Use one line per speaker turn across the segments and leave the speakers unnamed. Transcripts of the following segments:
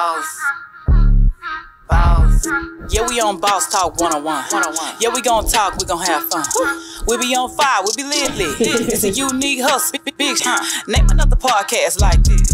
Boss. Boss. Yeah, we on Boss Talk 101. 101. Yeah, we gon' talk, we gon' have fun. We be on fire, we be lit lit. It's a unique hustle, big, big huh? Name another podcast like this.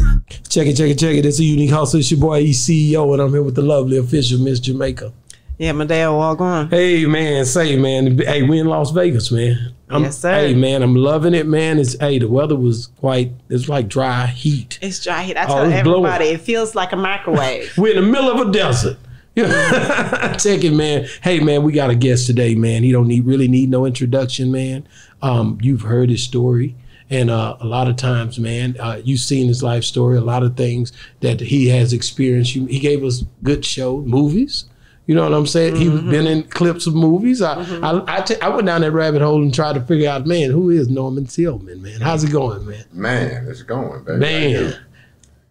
Check it, check it, check it. It's a unique hustle. It's your boy ECEO, and I'm here with the lovely official Miss Jamaica.
Yeah, my dad walk on.
Hey man, say man, hey, we in Las Vegas, man. I'm,
Yes, sir.
Hey man, I'm loving it, man. It's hey, the weather was quite. It's like dry heat.
It's dry heat. I
Oh,
tell
it's blowing.
everybody, it feels like a microwave.
We're in the middle of a desert. Check it, man. Hey, man, we got a guest today, man. He don't need really need no introduction, man. Um, you've heard his story, and uh, a lot of times, man, uh, you've seen his life story. A lot of things that he has experienced. He gave us good show movies. You know what I'm saying? He's mm-hmm. been in clips of movies. I mm-hmm. I, I, t- I went down that rabbit hole and tried to figure out, man, who is Norman Tillman, man? How's it going, man?
Man, it's going, baby.
Man,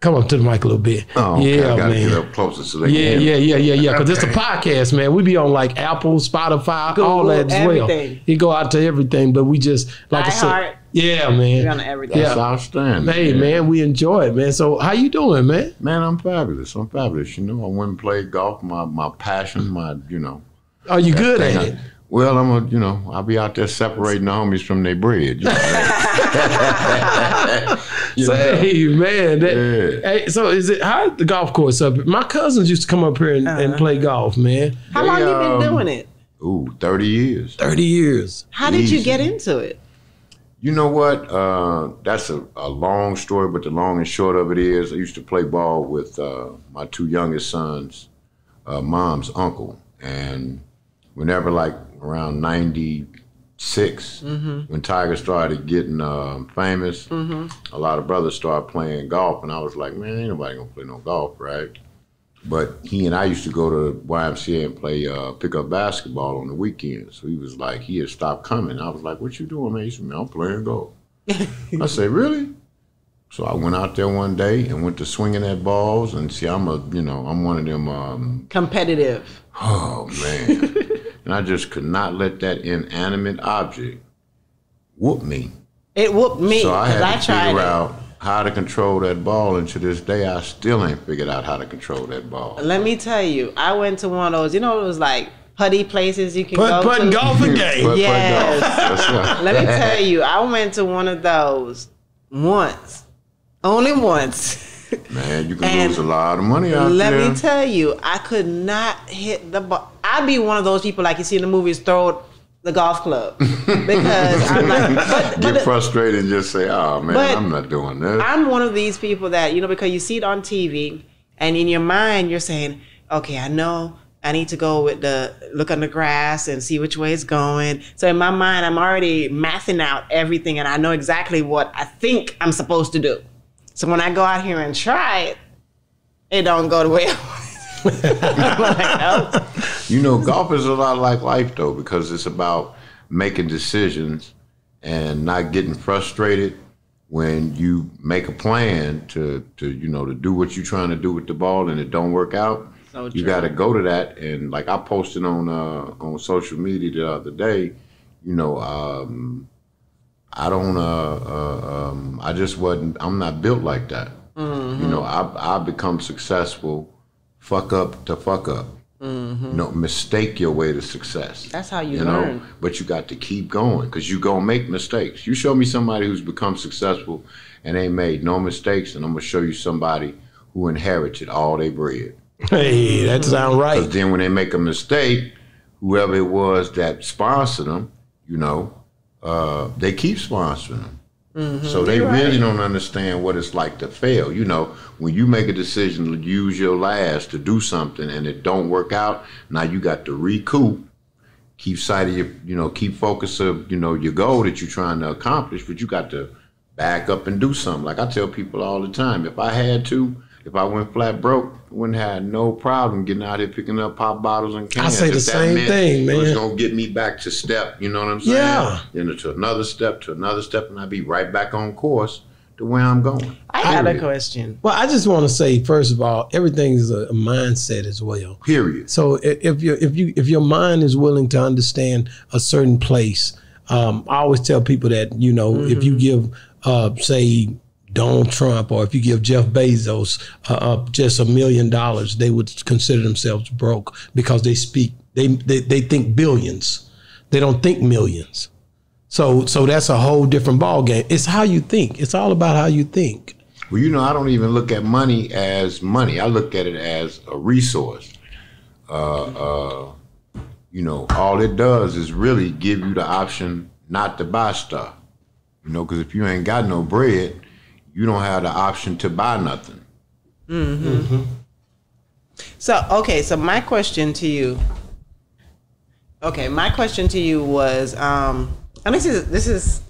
come up to the mic a little bit.
Oh, okay.
yeah,
I gotta
man.
get up closer so they
Yeah,
can
yeah, yeah, yeah, yeah. Because it's a podcast, man. We be on like Apple, Spotify, all that as well.
everything.
It go out to everything, but we just like I said,
iHeart.
yeah,
We're on
man.
everything.
Yeah.
That's outstanding.
Hey, man, we enjoy it, man. So how you doing, man?
Man, I'm fabulous. I'm fabulous. You know, I went and played golf. My my passion, my you know.
Are you good
thing
at
I-
it?
Well, I'm a you know I'll be out there separating the homies from their bread. You know? You know?
Say, man, that,
Yeah.
hey, so is it how the golf course up? My cousins used to come up here and, and
Uh-huh.
play golf, man.
How
They,
long you been
um,
doing it?
Ooh, 30 years.
Thirty years.
How did you get into it?
You know what? Uh, that's a, a long story, but the long and short of it is I used to play ball with uh, my two youngest sons, uh, mom's uncle. And whenever, like, around 96, when Tiger started getting uh, famous, a lot of brothers started playing golf. And I was like, man, ain't nobody going to play no golf, right? But he and I used to go to YMCA and play uh, pickup basketball on the weekends. So he was like, he had stopped coming. I was like, what you doing, man? He said, man, I'm playing golf. I said, really? So I went out there one day and went to swinging at balls. And see, I'm a, you know, I'm one of them, um,
Competitive.
oh, man. and I just could not let that inanimate object whoop me.
It whooped me
So I
because
had
I,
to
tried
figure
it.
out how to control that ball. And to this day, I still ain't figured out how to control that ball.
Let me tell you, I went to one of those. You know, it was like putty places you can
Put
go
putting
to.
golfing game.
But- but
Yes.
golf.
Let me tell you, I went to one of those once, only once.
Man, you can lose a lot of money out
Let
there.
Let me tell you, I could not hit the ball. I'd be one of those people like you see in the movies throw the golf club because I'm like, but,
Get
but
frustrated and just say, "Oh man, I'm not doing this."
I'm one of these people that you know because you see it on TV and in your mind you're saying, okay, I know I need to go with the look on the grass and see which way it's going. So in my mind, I'm already mathing out everything and I know exactly what I think I'm supposed to do. So when I go out here and try it, it don't go the way I want like, oh.
You know, golf is a lot like life though, because it's about making decisions and not getting frustrated when you make a plan to to you know to do what you're trying to do with the ball and it don't work out.
So
you got to go to that and like I posted on uh, on social media the other day. You know, um, I don't. Uh, uh, um, I just wasn't. I'm not built like that. You know, I I become successful. Fuck up to fuck up. You know, mistake your way to success.
That's how you
you
learn.
know. But you got to keep going because you gonna make mistakes. You show me somebody who's become successful and ain't made no mistakes, and I'm gonna show you somebody who inherited all they bread.
Hey, that sound
Because
right.
then when they make a mistake, whoever it was that sponsored them, you know, uh, they keep sponsoring them. So they really don't understand what it's like to fail. You know, when you make a decision to use your last to do something and it don't work out, now you got to recoup, keep sight of your, you know, keep focus of, you know, your goal that you're trying to accomplish, but you got to back up and do something. Like I tell people all the time, if I had to, if I went flat broke, wouldn't have no problem getting out here picking up pop bottles and cans.
I say the
If that
same
meant
thing, man.
It's gonna get me back to step. You know what I'm saying?
Yeah.
Then to another step, to another step, and I'd be right back on course to where I'm going.
I got a question.
Well, I just want to say first of all, everything is a, a mindset as well.
Period.
So if you if you if your mind is willing to understand a certain place, um, I always tell people that you know if you give uh, say Donald Trump or if you give Jeff Bezos uh, uh, just a million dollars, they would consider themselves broke because they speak they, they they think billions. They don't think millions. So so that's a whole different ball game. It's how you think. It's all about how you think.
Well, you know, I don't even look at money as money. I look at it as a resource. Uh, uh, you know, all it does is really give you the option not to buy stuff. You know, because if you ain't got no bread, you don't have the option to buy nothing.
So okay, so my question to you. Okay, my question to you was, um, and this is this is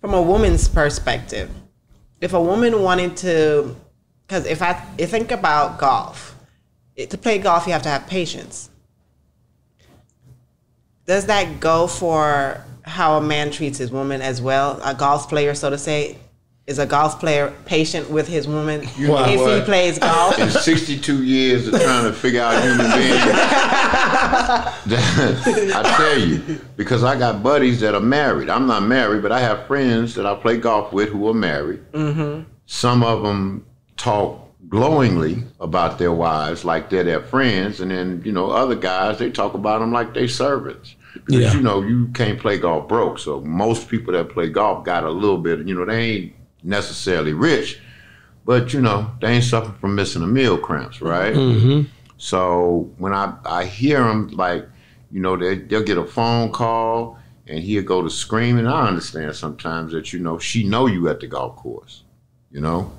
from a woman's perspective. If a woman wanted to, because if I if think about golf, it, to play golf you have to have patience. Does that go for how a man treats his woman as well? A golf player, so to say, is a golf player patient with his woman
You know
if he plays golf?
In 62 years of trying to figure out human beings, I tell you, because I got buddies that are married. I'm not married, but I have friends that I play golf with who are married. Mm-hmm. Some of them talk glowingly about their wives like they're their friends, and then you know other guys they talk about them like they servants. Because
Yeah.
you know you can't play golf broke, so most people that play golf got a little bit. You know they ain't necessarily rich, but you know they ain't suffering from missing a meal cramps, right? Mm-hmm. So when I I hear them like, you know, they they'll get a phone call and he'll go to screaming. I understand sometimes that you know she know you at the golf course, you know,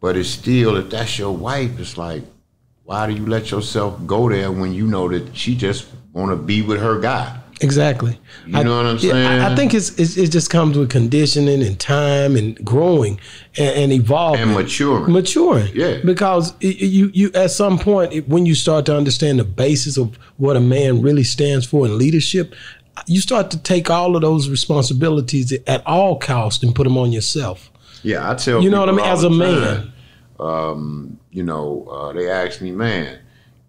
but it's still if that's your wife, it's like, why do you let yourself go there when you know that she just want to be with her guy?
Exactly.
You know what I'm
yeah, I- I, think it's, it's it just comes with conditioning and time and growing and, and evolving
And maturing.
maturing.
Yeah.
Because i- i- you you at some point it- when you start to understand the basis of what a man really stands for in leadership, you start to take all of those responsibilities at all costs and put them on yourself.
Yeah, I tell
You know what I mean? As a
the
man.
time, um, you know, uh, they ask me, man,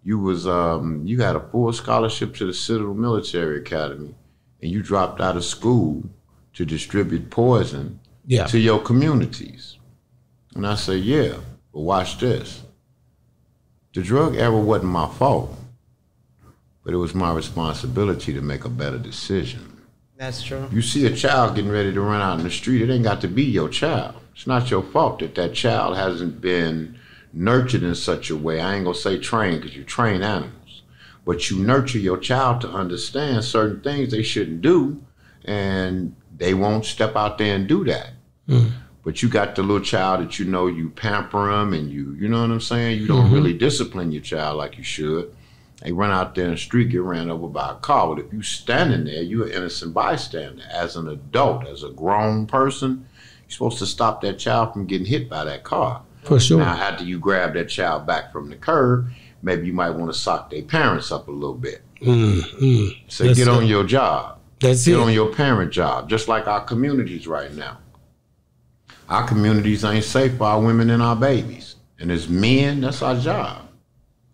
you was um, you had a full scholarship to the Citadel Military Academy, and you dropped out of school to distribute poison
Yeah.
to your communities. And I say, yeah, but watch this. The drug era wasn't my fault, but it was my responsibility to make a better decision.
That's true.
You see a child getting ready to run out in the street, it ain't got to be your child. It's not your fault that that child hasn't been nurtured in such a way. I ain't gonna say trained because you train animals, but you nurture your child to understand certain things they shouldn't do, and they won't step out there and do that. Hmm. But you got the little child that you know you pamper them and you, you know what I'm saying. You don't mm-hmm. really discipline your child like you should. They run out there in the street, get ran over by a car. But if you standing there, you're an innocent bystander. As an adult, as a grown person, you're supposed to stop that child from getting hit by that car.
For sure.
Now, after you grab that child back from the curb, maybe you might want to sock their parents up a little bit.
Mm, mm.
Say,
That's
get
it.
on your job.
That's
Get
it.
on your parent job, just like our communities right now. Our communities ain't safe for our women and our babies. And as men, that's our job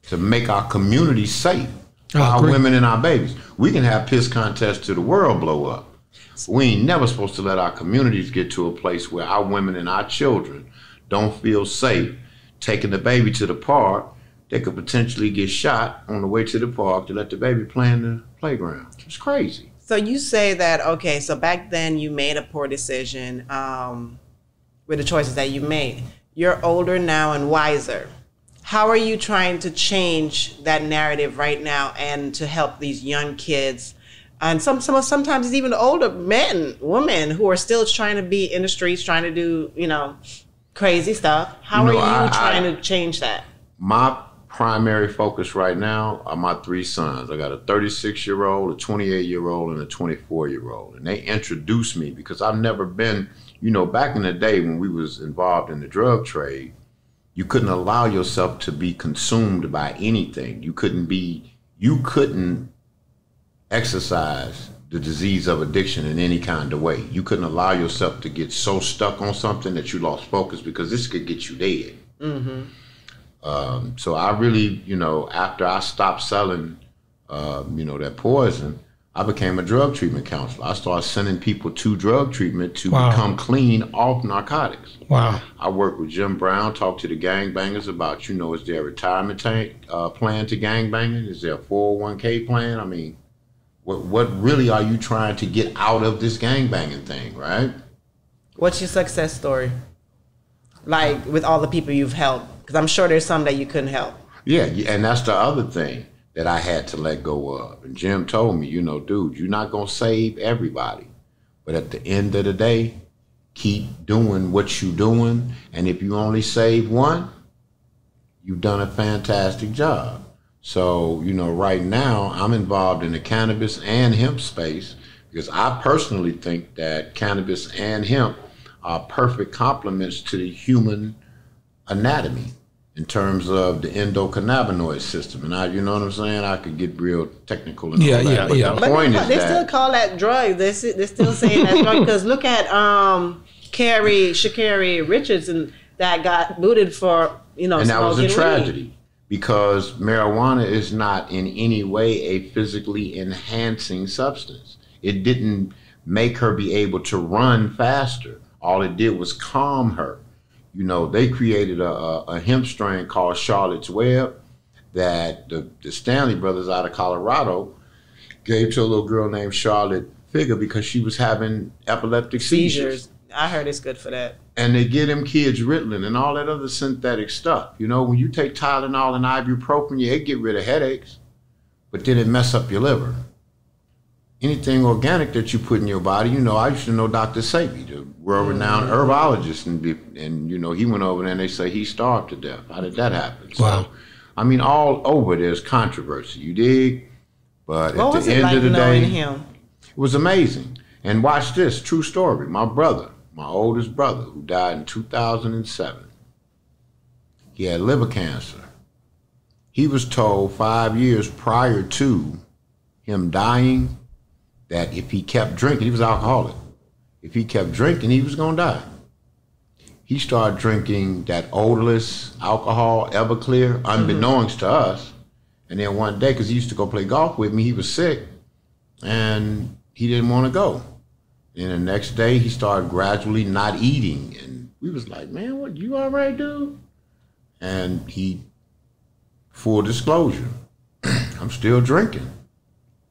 to make our communities safe for our women and our babies. We can have piss contests to the world blow up. We ain't never supposed to let our communities get to a place where our women and our children don't feel safe taking the baby to the park. They could potentially get shot on the way to the park to let the baby play in the playground. It's crazy.
So you say that okay, so back then you made a poor decision um, with the choices that you made. You're older now and wiser. How are you trying to change that narrative right now and to help these young kids and some some sometimes it's even older men, women who are still trying to be in the streets, trying to do you know crazy stuff. How
You know,
are you
I-
trying
I-
to change that?
my primary focus right now are my three sons. I got a 36 year old, a 28 year old, and a 24 year old. And they introduced me because I've never been, you know, back in the day when we was involved in the drug trade, you couldn't allow yourself to be consumed by anything. You couldn't be, you couldn't exercise the disease of addiction in any kind of way. You couldn't allow yourself to get so stuck on something that you lost focus because this could get you dead. Um, so I really, you know, after I stopped selling, um, you know, that poison, I became a drug treatment counselor. I started sending people to drug treatment to
Wow.
become clean off narcotics.
Wow.
I worked with Jim Brown, talked to the gangbangers about, you know, is there a retirement tank, uh, plan to gangbanging? Is there a 401k plan? I mean, what what really are you trying to get out of this gangbanging thing, right?
What's your success story? Like with all the people you've helped, because I'm sure there's some that you couldn't help.
Yeah, and that's the other thing that I had to let go of. And Jim told me, you know, dude, you're not gonna save everybody, but at the end of the day, keep doing what you're doing. And if you only save one, you've done a fantastic job. So, you know, right now I'm involved in the cannabis and hemp space because I personally think that cannabis and hemp are perfect complements to the human anatomy in terms of the endocannabinoid system. And I, you know what I'm saying? I could get real technical and
Yeah,
all that.
yeah,
but
yeah.
the
But
point
they,
is
they
that
still call that drug. They s- they still saying that's drug because look at um Carrie Sha'Carri Richards and that got booted for you know
and that was a
smoking weed.
Because marijuana is not in any way a physically enhancing substance. It didn't make her be able to run faster. All it did was calm her. You know, they created a, a, a hemp strain called Charlotte's Web that the, the Stanley brothers out of Colorado gave to a little girl named Charlotte Figi because she was having epileptic seizures
seizures. I heard it's good for that.
and they get them kids Ritalin and all that other synthetic stuff. You know, when you take Tylenol and ibuprofen, yeah, it get rid of headaches, but then it mess up your liver. Anything organic that you put in your body, you know, I used to know Dr. Sebi, the world-renowned mm-hmm. herbologist, and and you know, he went over there and they say he starved to death. How did that happen? So,
Wow.
I mean, all over there's controversy. You dig? But
What
at
was
the
it
end
like
of the
knowing
day,
him?
it was amazing. And watch this true story. My brother, my oldest brother, who died in 2007, he had liver cancer. He was told five years prior to him dying that if he kept drinking, he was alcoholic. If he kept drinking, he was going to die. He started drinking that odorless alcohol, Everclear, unbeknownst to us. And then one day, because he used to go play golf with me, he was sick and he didn't want to go. And the next day, he started gradually not eating, and we was like, "Man, what? You all right, dude?" And he, full disclosure, I'm still drinking.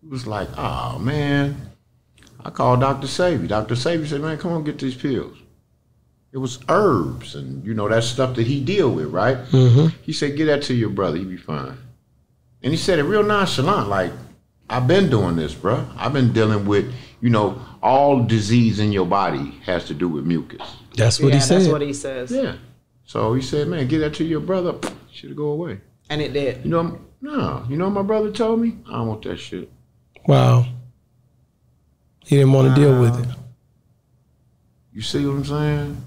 He was like, "Oh man," I called Doctor Sebi. Doctor Sebi said, "Man, come on, get these pills." It was herbs and you know that stuff that he deal with, right? Mm-hmm. He said, "Get that to your brother. he'd be fine." And he said it real nonchalant, like, I've been doing this, bruh. I've been dealing with, you know, all disease in your body has to do with mucus.
That's what
yeah,
he said.
that's what he says,
Yeah. So he said, man, get that to your brother. Should go away.
and it did.
You know, no, you know what my brother told me? I don't want that shit.
wow. He didn't want to deal with it.
You see what I'm saying?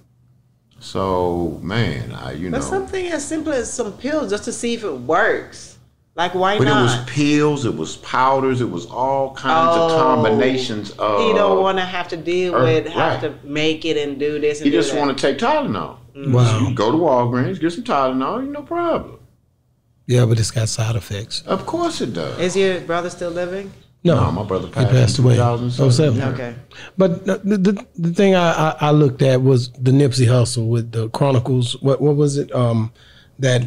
So, man, I, you know.
But something as simple as some pills just to see if it works. Like why
But it was pills, it was powders, it was all kinds of
Oh.
combinations of.
he don't want to have to deal with have
right.
to make it and do this and
He
do
just want to take Tylenol.
Wow.
You go to Walgreens, get some Tylenol, no problem.
Yeah, but it's got side effects.
Of course it does.
Is your brother still living?
No,
No, my brother
he
passed,
passed
in
away.
2007.
07.
Yeah.
Okay.
But the, the the thing I, I I looked at was the Nipsey Hussle with the Chronicles. What what was it? Um, that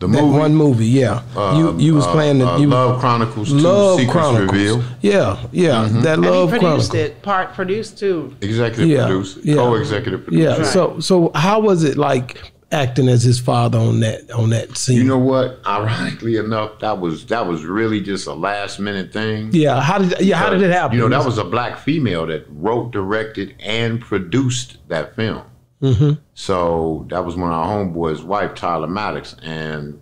The
that
movie,
one movie. Yeah, you you was
uh,
playing the
uh,
you,
Love Chronicles 2
Love
Secrets
Chronicles.
Revealed.
Yeah, yeah, that Love
And
Love
he produced
Chronicles.
it, part produced too.
Executive
Yeah,
producer,
yeah.
co-executive producer.
Yeah. So so how was it like acting as his father on that on that scene?
You know what? Ironically enough, that was that was really just a last minute thing.
yeah. How did yeah How did it happen?
You know, that was a black female that wrote, directed, and produced that film.
Mm-hmm.
So that was when our homeboys' wife, Tyler Maddox. And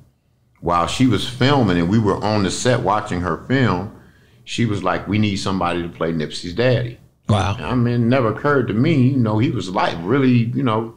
while she was filming and we were on the set watching her film, she was like, "We need somebody to play Nipsey's daddy."
wow.
I mean, it never occurred to me, you know, he was like really, you know,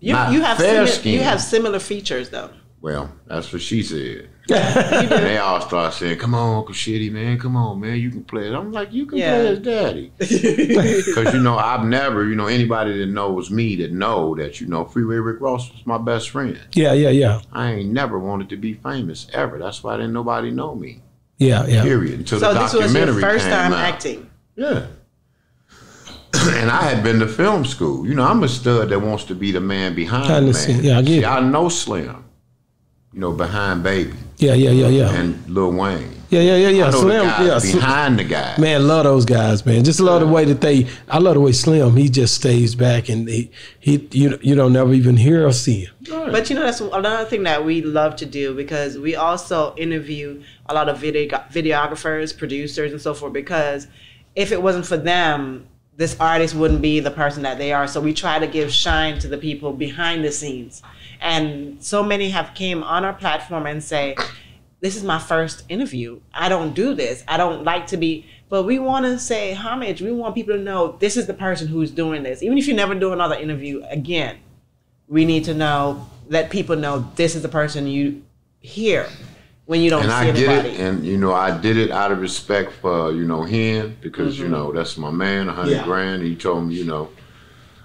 You,
Not
you have
fair
simi- you have similar features though.
Well, that's what she said. and they all start saying, "Come on, Uncle Shitty, man, come on, man, you can play it." I'm like, "You can
Yeah.
play as daddy." Because you know, I've never, you know, anybody that knows me that know that you know, Freeway Rick Ross was my best friend.
Yeah, yeah, yeah.
I ain't never wanted to be famous ever. That's why didn't nobody know me.
Yeah, yeah.
Period. Until
So
the
this was your first time
out.
acting.
Yeah. and I had been to film school. You know, I'm a stud that wants to be the man behind
Behind
the
the
man.
scene. Yeah, I get
See,
it.
I know Slim. You know, behind Baby
Yeah, yeah, yeah, yeah.
and Lil Wayne.
Yeah, yeah, yeah, yeah.
I know
Slim,
the guys
yeah. Slim-
behind the guy.
Man, love those guys, man. Just love the way that they. I love the way Slim. He just stays back and he, he you you don't never even hear or see him.
But you know, that's another thing that we love to do because we also interview a lot of video videographers, producers, and so forth. Because if it wasn't for them, this artist wouldn't be the person that they are. So we try to give shine to the people behind the scenes. And so many have came on our platform and say, "This is my first interview. I don't do this. I don't like to be." But we want to say homage. We want people to know this is the person who's doing this. Even if you never do another interview again, we need to know let people know this is the person you hear when you don't
and
see
I get
anybody.
it, and you know, I did it out of respect for you know him because you mm-hmm. know that's my man, a hundred
Yeah.
grand. He told me, you know,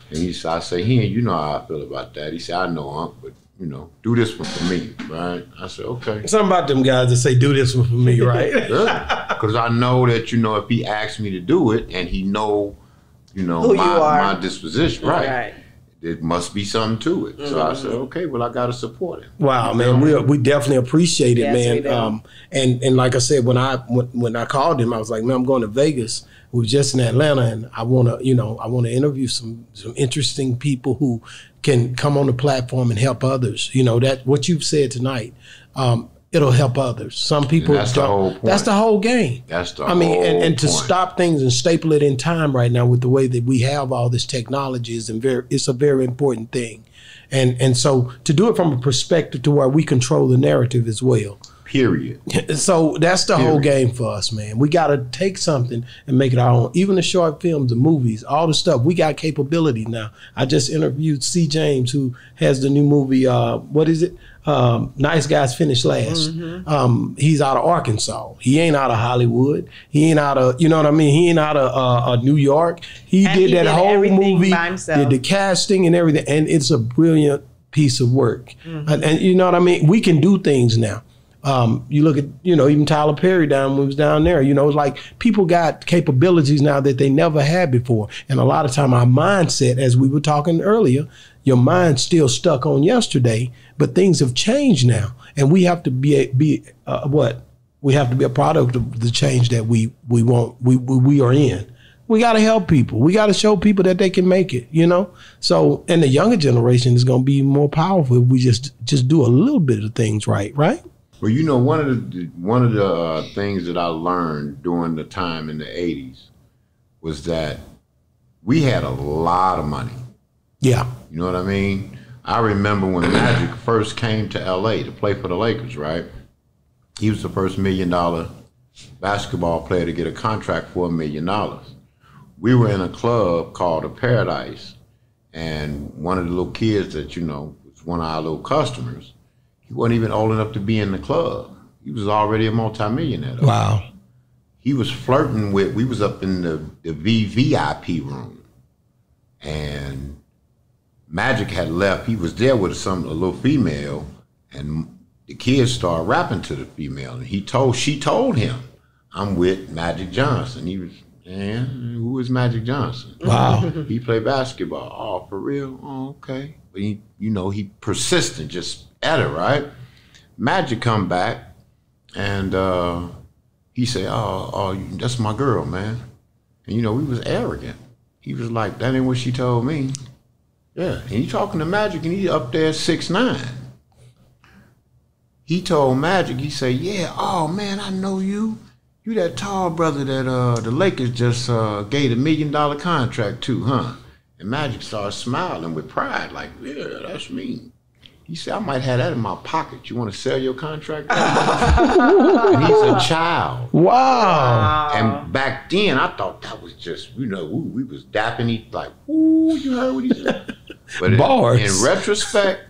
and he said, I say, Hen, you know how I feel about that. He said, I know, Unc, but you know, do this one for me, right? I said, okay.
Something about them guys that say, "Do this one for me," right?
Because I know that you know if he asked me to do it and he know, you know,
Who you
my,
are.
my disposition, right?
Right.
There must be something to it. So I said, okay, well, I got to support him.
Wow, man, we we definitely appreciate it,
Yes, we
man.
do.
Um, and and like I said, when I when, when I called him, I was like, man, I'm going to Vegas. We were just in Atlanta, and I want to, you know, I want to interview some some interesting people who can come on the platform and help others. You know that what you've said tonight, um, it'll help others. Some people
that's the whole point.
That's the whole game.
That's the
I mean, and, and to
point.
stop things and staple it in time right now with the way that we have all this technology is and very it's a very important thing. And and so to do it from a perspective to where we control the narrative as well.
Period.
So that's the whole game for us, man. We got to take something and make it our own. Even the short films, the movies, all the stuff. We got capability now. I just interviewed C. James, who has the new movie. Uh, what is it? Um, nice guys finish last.
Mm-hmm.
Um, he's out of Arkansas. He ain't out of Hollywood. He ain't out of you know what I mean. He ain't out of uh, uh, New York. He
And
did
he
that
did
whole
everything
movie.
by himself.
Did the casting and everything, and it's a brilliant piece of work.
Mm-hmm.
And, and you know what I mean. We can do things now. Um, you look at you know even Tyler Perry down when he was down there. You know, it's like people got capabilities now that they never had before, and a lot of time our mindset, as we were talking earlier, your mind's still stuck on yesterday, but things have changed now, and we have to be be uh, what we have to be a product of the change that we we want we we, we are in. We got to help people. We got to show people that they can make it. You know. So, and the younger generation is going to be more powerful if we just just do a little bit of things right. Right.
Well, you know, one of the one of the uh, things that I learned during the time in the '80s was that we had a lot of money.
Yeah.
You know what I mean? I remember when Magic first came to LA to play for the Lakers, right? He was the first million dollar basketball player to get a contract for a million dollars. We were in a club called the Paradise, and one of the little kids that, you know, was one of our little customers, he wasn't even old enough to be in the club. He was already a multimillionaire. though
Wow.
he was flirting with we was up in the, the VVIP room and Magic had left. He was there with some a little female and the kids started rapping to the female and he told she told him, I'm with Magic Johnson. He was and who is Magic Johnson?
Wow.
he played basketball. Oh, for real? Oh, okay. But he you know, he persistent, just at it, right? Magic come back and uh he said, "Oh, oh, that's my girl, man." And you know, we was arrogant. He was like, "That ain't what she told me." Yeah, and he talking to Magic, and he up there six nine. He told Magic, he said, "Yeah, oh man, I know you. You that tall brother that uh the Lakers just uh gave a million dollar contract to, huh?" And Magic started smiling with pride, like, "Yeah, that's me." He said, "I might have that in my pocket. You want to sell your contract?" and he's a child.
Wow.
And back then, I thought that was just, you know, we, we was dapping each like, ooh, you heard what he said. But in-
Bars.
In, retrospect,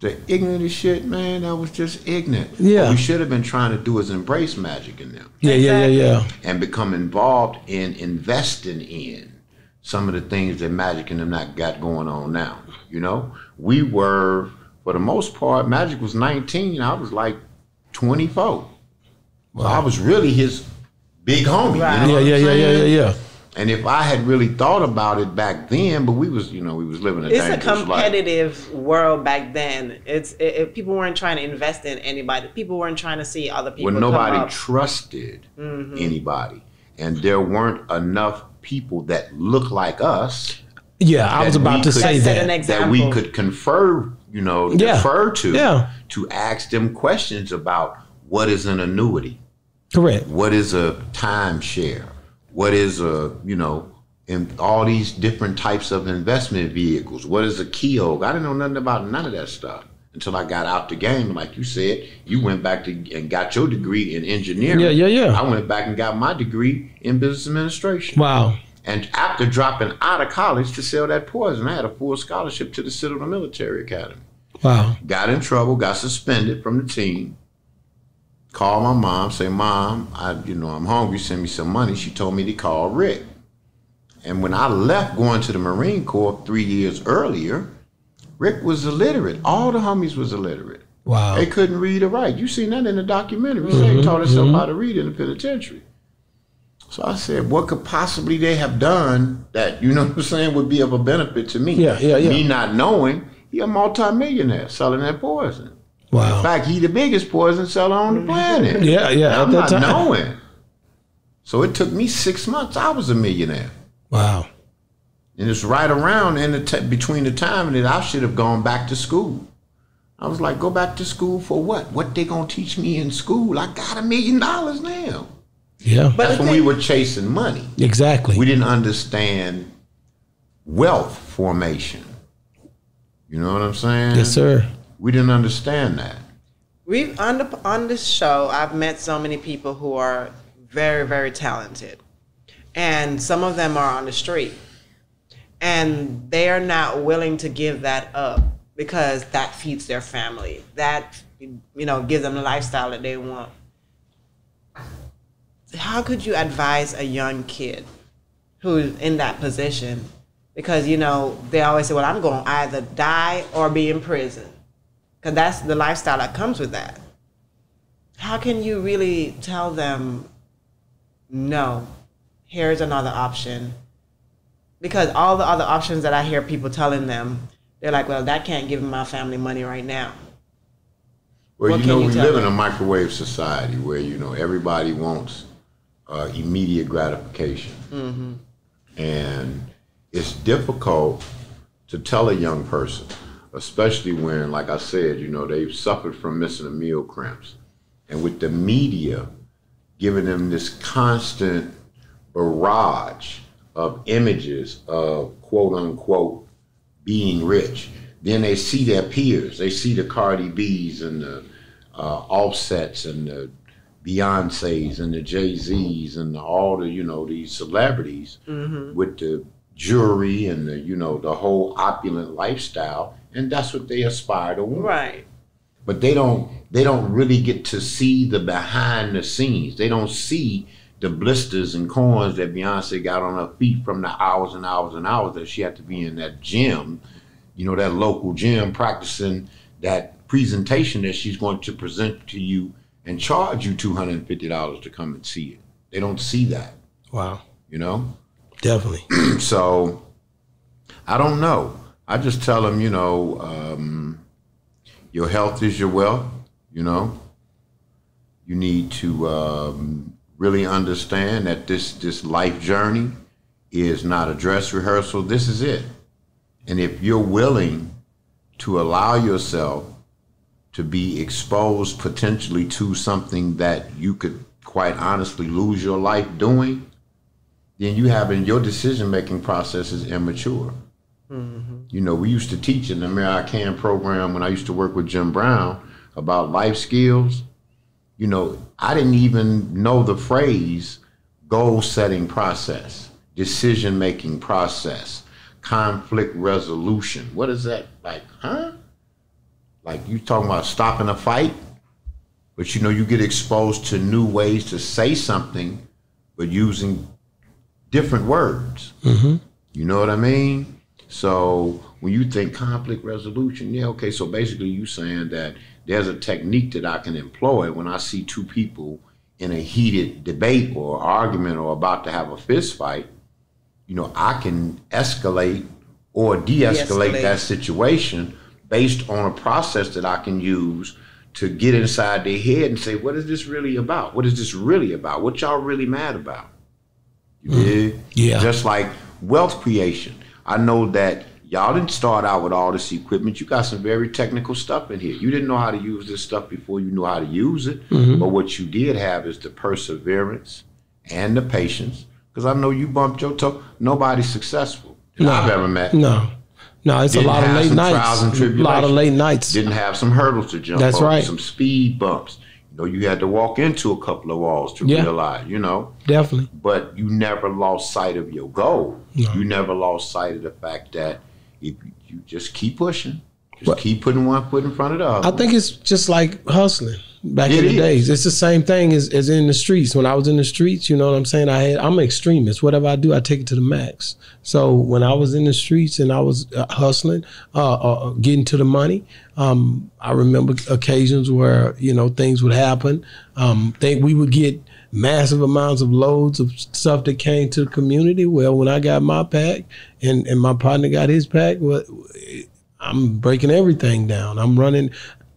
the ignorant as shit, man, that was just ignorant.
Yeah.
What we should have been trying to do is embrace magic in them
Yeah, yeah, yeah, yeah.
and become involved in investing in some of the things that Magic and them not got going on now. You know, we were for the most part, Magic was 19, I was like 24. So I was really his big homie. you know
Yeah, yeah, yeah, yeah, yeah, yeah.
And if I had really thought about it back then, but we was, you know, we was living a
It's a
dangerous life.
competitive world back then. It's it, it- people weren't trying to invest in anybody. People weren't trying to see other people.
when
come
nobody
up.
trusted
Mm-hmm.
anybody, and there weren't enough people that look like us
Yeah, I was about to
could-
say
That
that.
that we could confer, you know,
Yeah.
defer to,
Yeah.
to ask them questions about what is an annuity,
Correct.
what is a timeshare, what is a, you know, in all these different types of investment vehicles. What is a keyhole? I didn't know nothing about none of that stuff until I got out the game. Like you said, you went back to and got your degree in engineering.
Yeah, yeah, yeah.
I went back and got my degree in business administration.
Wow.
And after dropping out of college to sell that poison, I had a full scholarship to the Citadel Military Academy.
Wow.
Got in trouble, got suspended from the team. Called my mom, say, Mom, I you know, I'm hungry, send me some money. She told me to call Rick. And when I left going to the Marine Corps three years earlier, Rick was illiterate. All the homies was illiterate.
Wow.
They couldn't read or write. You seen that in the documentary. They mm-hmm. taught themselves mm-hmm. how to read in the penitentiary. So I said, what could possibly they have done that, you know what I'm saying, would be of a benefit to me?
Yeah, yeah, yeah.
Me not knowing, he a multimillionaire selling that poison.
Wow.
In fact, he the biggest poison seller on the planet.
Yeah, yeah,
I'm not
time.
knowing. So it took me six months. I was a millionaire.
Wow.
And it's right around in the t- between the time that I should have gone back to school. I was like, go back to school for what? What they gonna teach me in school? I got a million dollars now.
Yeah.
But
That's
the
when we were chasing money.
exactly.
We didn't understand wealth formation. You know what I'm saying?
yes, sir.
We didn't understand that.
We've on the on this show. I've met so many people who are very very talented, and some of them are on the street, and they are not willing to give that up because that feeds their family. That you know gives them the lifestyle that they want. How could you advise a young kid who's in that position? Because you know they always say, "Well, I'm going to either die or be in prison." because that's the lifestyle that comes with that. How can you really tell them, no, here's another option? Because all the other options that I hear people telling them, they're like, well, that can't give my family money right now.
Well,
What
you know,
you
we live in a microwave society where you know everybody wants uh, immediate gratification,
Mm-hmm.
and it's difficult to tell a young person, especially when, like I said, you know, they've suffered from missing a meal cramps, and with the media giving them this constant barrage of images of quote unquote being rich. Then they see their peers. They see the Cardi B's and the uh, Offsets and the Beyonces and the Jay Z's and all the you know these celebrities with the jewelry and the you know the whole opulent lifestyle, and that's what they aspire to want
Right.
but they don't they don't really get to see the behind the scenes. They don't see the blisters and corns that Beyonce got on her feet from the hours and hours and hours that she had to be in that gym, you know, that local gym practicing that presentation that she's going to present to you and charge you two hundred and fifty dollars to come and see it. They don't see that,
Wow.
you know.
Definitely.
So I don't know. I just tell them, you know, um, your health is your wealth. You know, you need to um, really understand that this this life journey is not a dress rehearsal. This is it. And if you're willing to allow yourself to be exposed potentially to something that you could quite honestly lose your life doing, then you have in your decision making process is immature. Mm-hmm. You know, we used to teach in the Amer-I-Can program when I used to work with Jim Brown about life skills. You know, I didn't even know the phrase goal setting process, decision making process, conflict resolution. What is that? Like, huh? Like you talking about stopping a fight? But you know, you get exposed to new ways to say something, but using different words. Mm-hmm. You know what I mean? So when you think conflict resolution, yeah, okay. So basically, you saying that there's a technique that I can employ when I see two people in a heated debate or argument or about to have a fist fight, you know, I can escalate or de-escalate,
De-escalate.
that situation based on a process that I can use to get inside their head and say, what is this really about? What is this really about? What y'all really mad about? You mm. dig?
Yeah.
Just like wealth creation. I know that y'all didn't start out with all this equipment. You got some very technical stuff in here. You didn't know how to use this stuff before you knew how to use it. Mm-hmm. But what you did have is the perseverance and the patience. Because I know you bumped your toe. Nobody's successful
No.
I've ever met.
No, no, it's
Didn't
a lot of late nights. A lot of late nights.
Didn't have some hurdles to jump
That's
over,
right.
some speed bumps. You know, you had to walk into a couple of walls to
Yeah.
realize, you know
Definitely.
but you never lost sight of your goal.
No.
You never lost sight of the fact that if you just keep pushing, just
But-
keep putting one foot in front of the other.
I think it's just like hustling back
It
in the
is.
days. It's the same thing as, as in the streets. When I was in the streets, you know what I'm saying? I had I'm an extremist. Whatever I do, I take it to the max. So when I was in the streets and I was uh, hustling, uh, uh, getting to the money, um, I remember occasions where you know things would happen. Um, think we would get massive amounts of loads of stuff that came to the community. Well, when I got my pack and and my partner got his pack, well, I'm breaking everything down. I'm running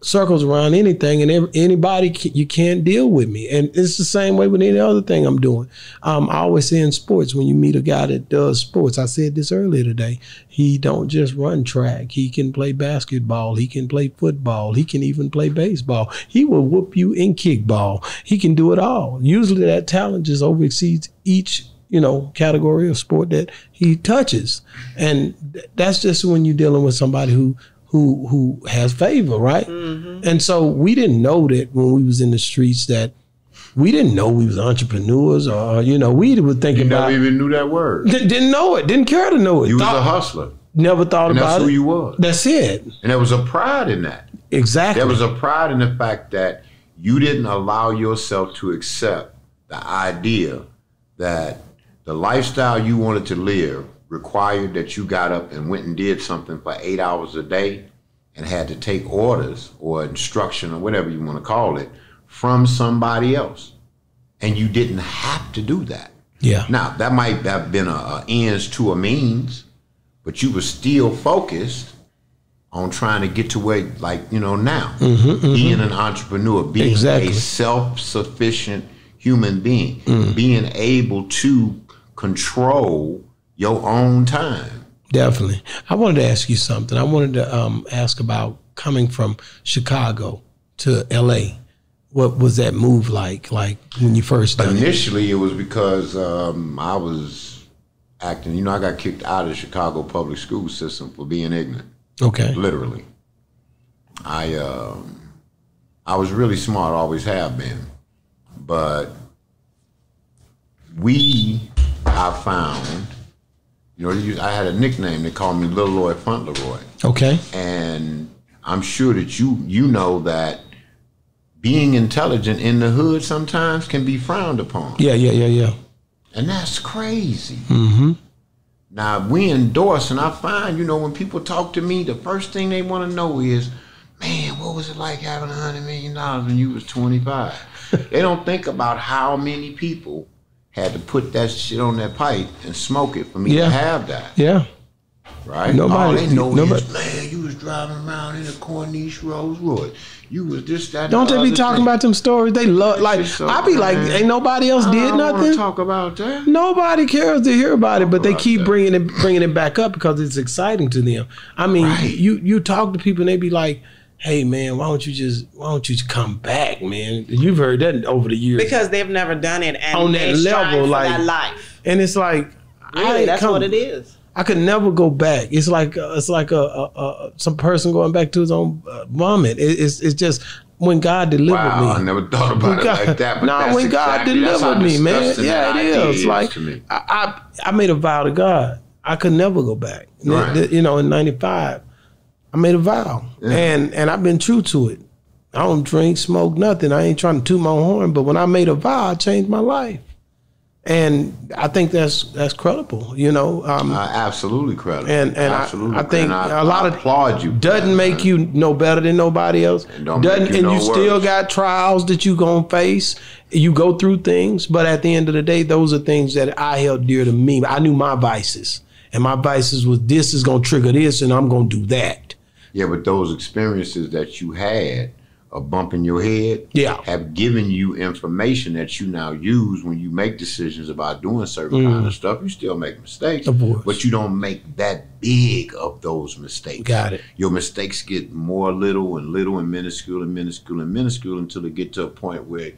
circles around anything, and anybody you can't deal with me. And it's the same way with any other thing I'm doing. Um, I always say in sports, when you meet a guy that does sports, I said this earlier today. He don't just run track. He can play basketball. He can play football. He can even play baseball. He will whoop you in kickball. He can do it all. Usually, that talent just oversees each you know, category of sport that he touches. And that's just when you're dealing with somebody who who who has favor, right? Mm-hmm. And so we didn't know that when we was in the streets that we didn't know we was entrepreneurs or you know, we were thinking
you
thinking
never
about
even knew that word.
di- didn't know it, didn't care to know it.
You was
Thought-
a hustler,
never thought
and
about
that's who you was.
That's it.
And there was a pride in that.
Exactly.
There was a pride in the fact that you didn't allow yourself to accept the idea that the lifestyle you wanted to live required that you got up and went and did something for eight hours a day and had to take orders or instruction or whatever you want to call it from somebody else. And you didn't have to do that.
yeah.
Now, that might have been a, a ends to a means, but you were still focused on trying to get to where, like, you know, now, being an entrepreneur, being
Mm-hmm, Exactly.
a self sufficient human being,
Mm.
being able to control your own time.
Definitely. I wanted to ask you something. I wanted to um, ask about coming from Chicago to LA. What was that move like? Like when you first done it?
Initially, it was because um, I was acting, you know, I got kicked out of the Chicago public school system for being ignorant.
Okay.
literally. I um, I was really smart, always have been, but we I found, you know, you- I had a nickname. They called me Little Lord Fauntleroy,
Okay.
and I'm sure that you you know that being intelligent in the hood sometimes can be frowned upon.
Yeah, yeah, yeah, yeah.
And that's crazy. Mm-hmm. Now we endorse, and I find, you know, when people talk to me, the first thing they want to know is, man, what was it like having a hundred million dollars when you was 25? they don't think about how many people had to put that shit on their pipe and smoke it for me
Yeah.
to have that,
Yeah.
right?
Nobody-
All they know
nobody-
is, man, you was driving around in a Corniche Rolls Royce. You was this, that.
Don't
the
they be talking
thing.
about them stories? They love like
so-
I be like, ain't nobody else
I
did nothing.
talk about that.
Nobody cares to hear about it, but they keep
that.
bringing it bringing it back up because it's exciting to them. I mean,
Right.
you you talk to people and they be like, "Hey man, why don't you just why don't you just come back, man?" You've heard that over the years,
because they've never done it and
On that level, like-
that life.
and it's like, I
Really,
ain't
that's
come-
what it is.
I could never go back. It's like uh, it's like a, a, a some person going back to his own uh, vomit. It, it's it's just when God delivered
Wow, I never thought about
When
it like that. But
no,
that's
when God
exactly, that's
delivered me, man. Yeah,
that
it
idea
is. Like
to me.
I, I I made a vow to God. I could never go back.
Right.
You know, in '95, I made a vow, and and I've been true to it. I don't drink, smoke, nothing. I ain't trying to toot my horn, but when I made a vow, I changed my life. and I think that's that's credible. You know, um,
Uh, absolutely credible.
And- and I-
absolutely.
I think
And
a lot
I
of-
applaud you.
doesn't
that,
make
man.
you no better than nobody else.
And don't
doesn't,
make you
and
no
you still got trials that you gonna face. You go through things, but at the end of the day, those are things that I held dear to me. I knew my vices, and my vices was this is gonna trigger this, and I'm gonna do that.
Yeah, but those experiences that you had of bumping your head
Yeah.
have given you information that you now use when you make decisions about doing certain kind of stuff. You still make mistakes,
Mm. Of course.
but you don't make that big of those mistakes.
Got it.
Your mistakes get more little and little and minuscule and minuscule and minuscule until they get to a point where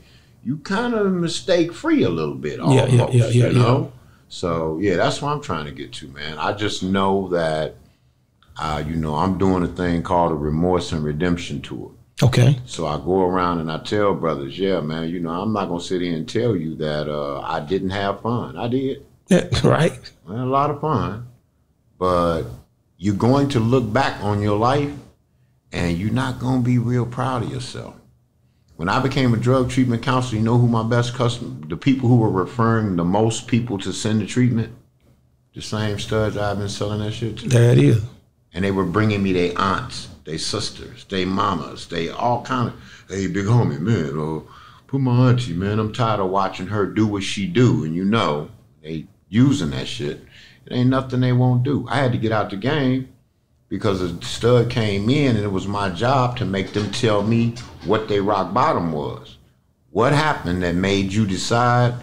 you kind of mistake free a little bit.
Yeah, yeah, yeah, yeah,
you know? So yeah, that's what I'm trying to get to, man. I just know that uh, you know, I'm doing a thing called a remorse and redemption tour.
Okay.
So I go around and I tell brothers, yeah, man, you know, I'm not gonna sit here and tell you that uh, I didn't have fun. I did.
Yeah, right.
I had a lot of fun. But you're going to look back on your life and you're not gonna be real proud of yourself. When I became a drug treatment counselor, you know who my best customer, the people who were referring the most people to send to treatment? The same studs I've been selling that shit to
There it is.
And they were bringing me their aunts, their sisters, their mamas, they all kind of, hey, big homie, man, oh, put my auntie, man, I'm tired of watching her do what she do, and you know, they using that shit. It ain't nothing they won't do. I had to get out the game because a stud came in, and it was my job to make them tell me what their rock bottom was. What happened that made you decide,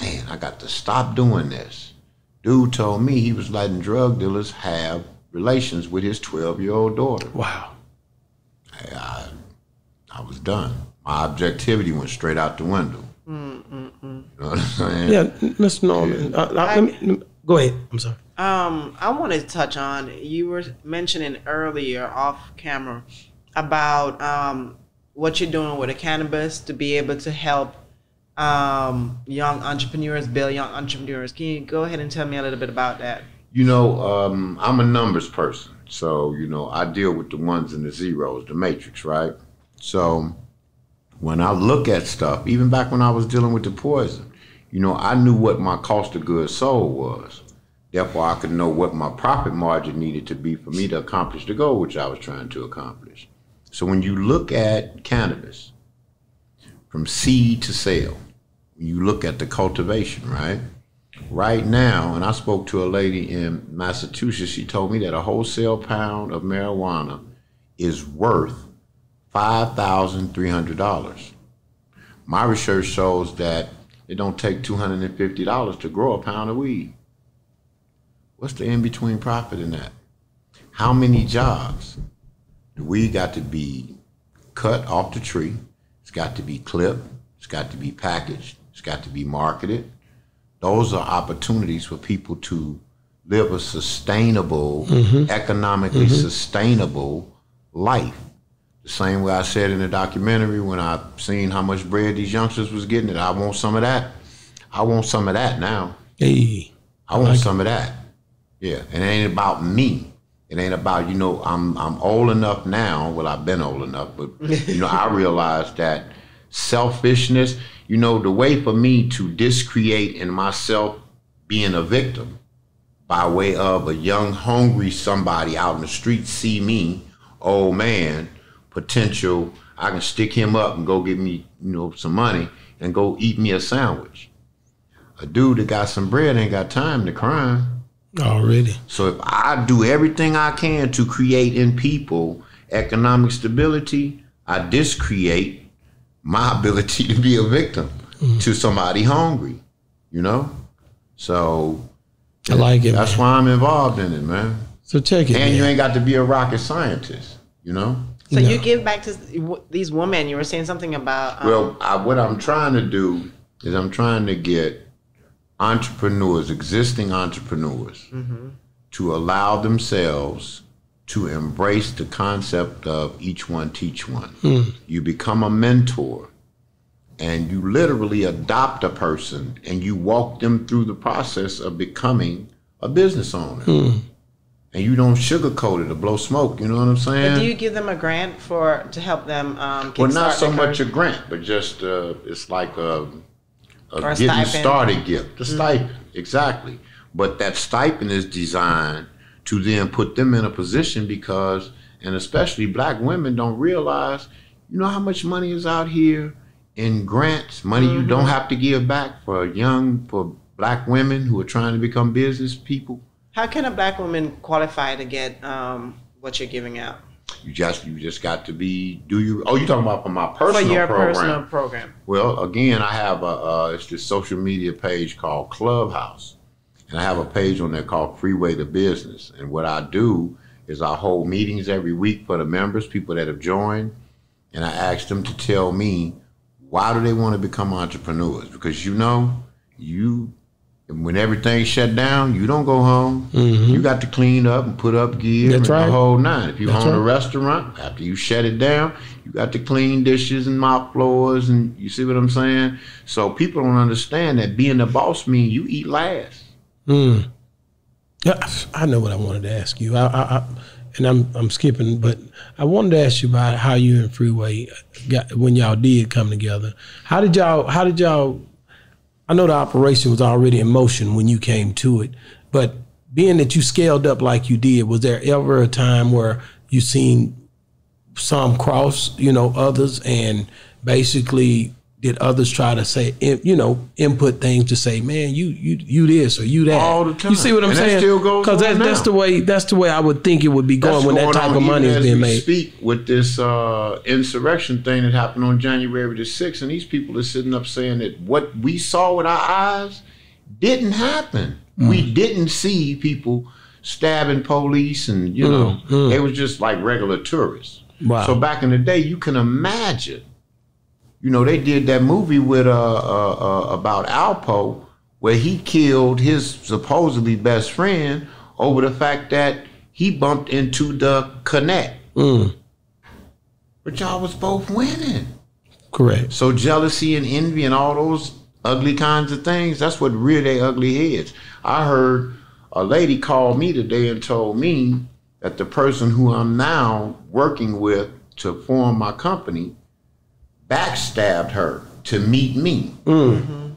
man, I got to stop doing this? Dude told me he was letting drug dealers have relations with his 12 year old daughter.
Wow.
I, I was done. My objectivity went straight out the window. You know what I'm saying?
Yeah, Mr. Norman. Uh, let me- let me- go ahead. I'm sorry.
Um, I want to touch on you were mentioning earlier off camera about um, what you're doing with the cannabis to be able to help um, young entrepreneurs, build young entrepreneurs. Can you go ahead and tell me a little bit about that?
You know, um, I'm a numbers person. So, you know, I deal with the ones and the zeros, the matrix, right? So when I look at stuff, even back when I was dealing with the poison, you know, I knew what my cost of goods sold was. Therefore, I could know what my profit margin needed to be for me to accomplish the goal which I was trying to accomplish. So when you look at cannabis, from seed to sale, when you look at the cultivation, right? Right now, and I spoke to a lady in Massachusetts, she told me that a wholesale pound of marijuana is worth $5,300. My research shows that it don't take $250 to grow a pound of weed. What's the in between profit in that? How many jobs? The weed got to be cut off the tree. It's got to be clipped. It's got to be packaged. It's got to be marketed. Those are opportunities for people to live a sustainable, mm-hmm. economically mm-hmm. sustainable life. The same way I said in the documentary when I seen how much bread these youngsters was getting, that I want some of that. I want some of that now.
Hey.
I want some of that. Yeah, and it ain't about me. It ain't about you know I'm I'm old enough now. Well, I've been old enough, but you know I realize that selfishness. You know the way for me to discreate in myself being a victim by way of a young hungry somebody out in the street see me, oh man, potential. I can stick him up and go get me you know some money and go eat me a sandwich. A dude that got some bread ain't got time to crime.
Already.
So if I do everything I can to create in people economic stability, I discreate my ability to be a victim to somebody hungry. You know? So
I like it.
that's
man.
why I'm involved in it, man.
So check it.
And you ain't got to be a rocket scientist, you know?
So
No.
you give back to these women. You were saying something about um,
Well, I, what I'm trying to do is I'm trying to get entrepreneurs, existing entrepreneurs, to allow themselves to embrace the concept of each one teach one. You become a mentor and you literally adopt a person and you walk them through the process of becoming a business owner. And you don't sugarcoat it or blow smoke, you know what I'm saying?
But do you give them a grant for to help them? Um,
Well, not so much a grant, but just uh, it's like a, a
Or a
getting
stipend.
started gift, the
Mm-hmm.
stipend, exactly. But that stipend is designed to then put them in a position because, and especially black women don't realize, you know how much money is out here in grants, money you
Mm-hmm.
don't have to give back for young, for black women who are trying to become business people.
How can a black woman qualify to get um, what you're giving out
You just you just got to be do you oh you're talking about for my personal
for your
program.
personal program?
Well, again, I have a uh, it's this social media page called Clubhouse, and I have a page on there called Freeway to Business. And what I do is I hold meetings every week for the members, people that have joined, and I ask them to tell me why do they want to become entrepreneurs? Because you know, you when everything shut down, you don't go home. You got to clean up and put up gear
Mm-hmm. That's
and
right.
the whole nine. If you
That's
own a restaurant, after you shut it down, you got to clean dishes and mop floors, and you see what I'm saying. So people don't understand that being the boss means you eat last.
Mm. Yeah, I know what I wanted to ask you. I, I, I and I'm I'm skipping, but I wanted to ask you about how you and Freeway got when y'all did come together. How did y'all? How did y'all? I know the operation was already in motion when you came to it, but being that you scaled up like you did, was there ever a time where you seen some cross, you know, others, and basically did others try to say, you know, input things to say, man, you you you this or you that
All the time.
You see what I'm
And
saying? Because
on
that's that's the way that's the way I would think it would be going
That's
when that
going
type
on
of money is being made.
Speak with this uh, insurrection thing that happened on January the sixth, and these people are sitting up saying that what we saw with our eyes didn't happen.
Mm.
We didn't see people stabbing police, and you know they was just like regular tourists.
Mm, Wow.
So back in the day, you can imagine. You know, they did that movie with uh, uh, uh about Alpo, where he killed his supposedly best friend over the fact that he bumped into the connect.
Mm,
But y'all was both winning.
correct.
So jealousy and envy and all those ugly kinds of things, that's what rear their ugly heads. I heard a lady call me today and told me that the person who I'm now working with to form my company backstabbed her to meet me. Mm. Mm-hmm.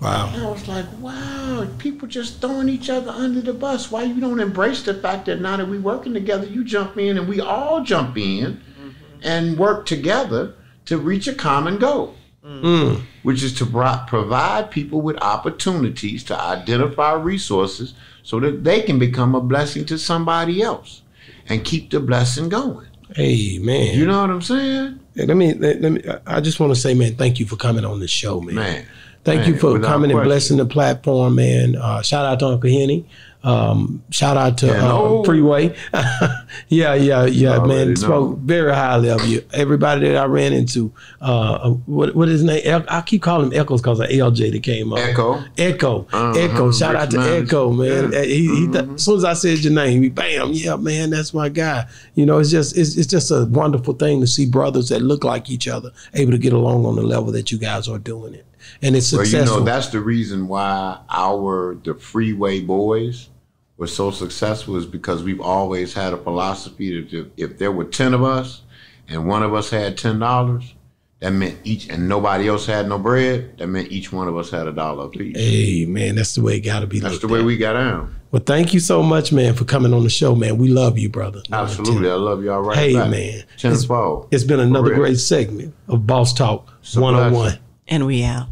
Wow.
And I was like, wow, people just throwing each other under the bus. Why you don't embrace the fact that now that we're working together, you jump in and we all jump in mm-hmm. and work together to reach a common goal,
Mm, mm.
which is to pro- provide people with opportunities to identify resources so that they can become a blessing to somebody else and keep the blessing going.
Hey man.
You know what I'm saying?
Let me let, let me. I just want to say, man, thank you for coming on the show, man.
Man.
Thank
man,
you for coming and blessing the platform, man. Uh, shout out to Uncle Henny. Um, shout out to
Yeah,
uh,
no.
Freeway. yeah, yeah, yeah, man.
know.
Spoke very highly of you. Everybody that I ran into, uh, what what is his name? I keep calling him Echoes because of LJ that came up.
Echo.
Echo,
Uh-huh,
Echo. Shout out to
Rich
Echo, man.
Yeah.
He, he th- as soon as I said your name, he bam, yeah, man, that's my guy. You know, it's just it's, it's just a wonderful thing to see brothers that look like each other able to get along on the level that you guys are doing it, and it's
Well, you know, that's the reason why our the freeway boys were so successful is because we've always had a philosophy that if, if there were ten of us and one of us had ten dollars, that meant each and nobody else had no bread, that meant each one of us had a dollar apiece.
hey, man, that's the way it got to be.
That's the way
at.
we got down.
Well, thank you so much, man, for coming on the show, man. We love you, brother.
Absolutely. I love y'all right
Hey,
back.
man.
Tenfold.
It's been another great segment of Boss Talk
a
101.
blessing.
Oh and we out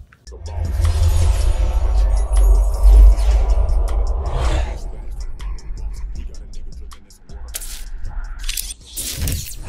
ball.